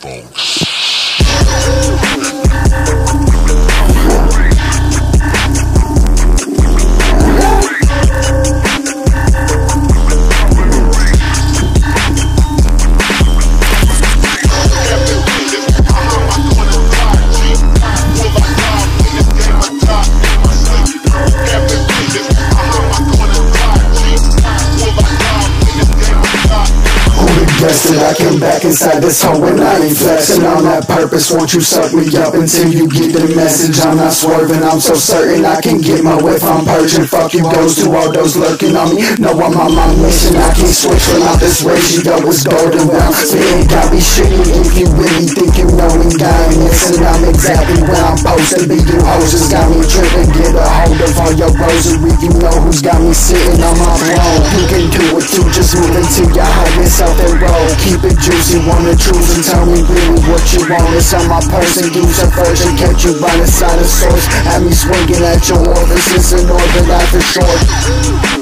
Guess that I came back inside this hole and I ain't flexing on that purpose. Won't you suck me up until you get the message? I'm not swerving, I'm so certain I can get my whip. I'm purging. Fuck you goes to all those lurking on me. No, I'm on my mission. I can't switch from out this ratio. It's golden brown. Spitting got me shitty if you really think you know me. Got me missing. I'm exactly where I'm supposed to be. You hoes just got me tripping. Get a hold of all your rosary. You know who's got me sitting on my throne. You can do it too. Just move into your higher self and roll. Keep it juicy, wanna choose and tell me really what you want. It's on my person, use a version, catch you by the side of source. Have me swinging at your orifices in orbit after short.